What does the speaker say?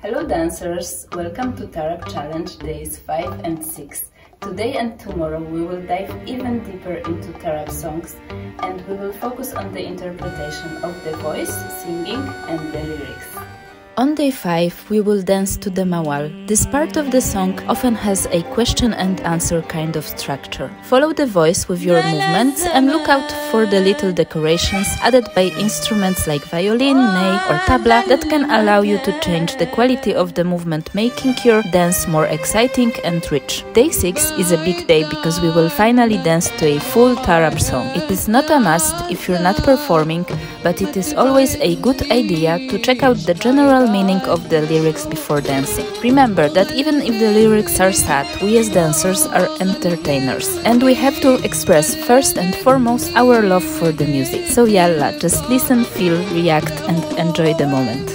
Hello dancers, welcome to Tarab Challenge days 5 and 6. Today and tomorrow we will dive even deeper into Tarab songs and we will focus on the interpretation of the voice, singing and the lyrics. On day 5, we will dance to the mawal. This part of the song often has a question and answer kind of structure. Follow the voice with your movements and look out for the little decorations added by instruments like violin, ney or tabla that can allow you to change the quality of the movement making your dance more exciting and rich. Day 6 is a big day because we will finally dance to a full Tarab song. It is not a must if you're not performing, but it is always a good idea to check out the general meaning of the lyrics before dancing. Remember that even if the lyrics are sad, we as dancers are entertainers and we have to express first and foremost our love for the music. So yalla, just listen, feel, react and enjoy the moment.